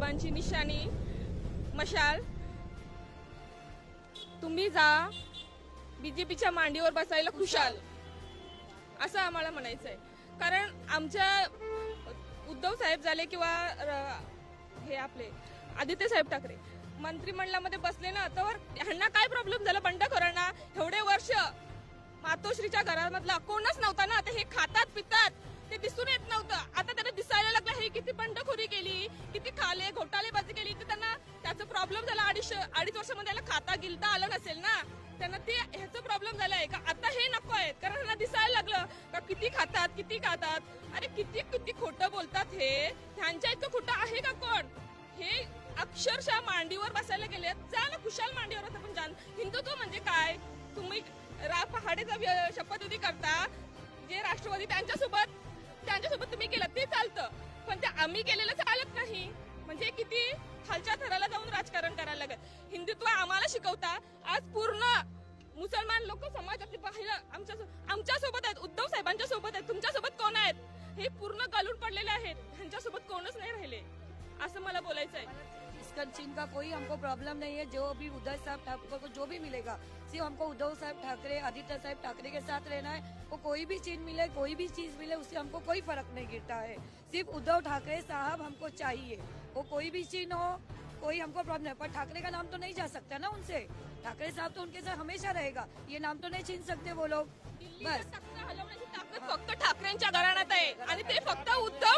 साहेबांची निशाणी मशाल. तुम्ही जा. बीजेपीच्या मांडीवर बसायला खुशाल. असं आम्हाला म्हणायचं आहे कारण आमच्या उद्धव साहेब झाले किंवा हे आपले आदित्य साहेब ठाकरे मंत्रिमंडळामध्ये बसले ना तर ह्यांना काय प्रॉब्लेम झाला? बंडखोरांना एवढे वर्ष मातोश्रीच्या घरामधला कोणच नव्हता ना आता हे खातात पितात ते दिसून येत नव्हतं. आता त्यांना दिसायला लागलं केली किती खाले घोटाळेबाजी केली तर त्यांना त्याचा प्रॉब्लेम झाला. अडीच अडीच वर्षामध्ये त्याला खाता गिलता आलं नसेल ना? त्यांना ते ह्याचा प्रॉब्लेम झालाय का? आता हे नको आहे कारण त्यांना दिसायला लागलं का किती खातात किती खातात? अरे किती किती खोटं बोलतात हे? ह्यांच्या इतकं खोटं आहे का कोण? हे अक्षरशः मांडीवर बसायला गेले जा ना खुशाल मांडीवर आता पण जाण. हिंदुत्व म्हणजे काय? तुम्ही रा पहाडेचा शपथविधी करता जे राष्ट्रवादी त्यांच्यासोबत त्यांच्यासोबत तुम्ही केलं ते चालतं. पण ते आम्ही केलेलं चालत नाही. म्हणजे किती खालच्या थराला जाऊन राजकारण करायला लागत हिंदुत्व आम्हाला शिकवता आज पूर्ण मुसलमान लोक समाजातले पाहिलं आमच्या आमच्यासोबत आहेत. उद्धव साहेबांच्या सोबत आहेत. तुमच्यासोबत कोण आहेत? हे पूर्ण गालून पडलेले आहेत. ह्यांच्यासोबत कोणच नाही राहिले. असं मला बोलायचं आहे इसका चीन का कोई हमको प्रॉब्लम नहीं है। जो भी उद्धव साहब ठाकरे को जो भी मिलेगा सिर्फ़ हमको उद्धव साहब ठाकरे आदित्य साहब ठाकरे के साथ रहना है। वो कोई भी चीज़ मिले कोई भी चीज़ मिले उससे हमको कोई फ़र्क नहीं गिरता है। सिर्फ़ उद्धव ठाकरे साहब हमको चाहिए। वो कोई भी चीज़ हो कोई हमको प्रॉब्लम नहीं। पर ठाकरे का नाम तो नहीं जा सकता ना उनसे। ठाकरे साहब तो उनके साथ हमेशा रहेगा। ये नाम तो नहीं छीन सकते वो लोग। बस। सत्ता हलवण्याची ताकद फक्त ठाकरेंच्या घराण्यात आहे. आणि ते फक्त उद्धव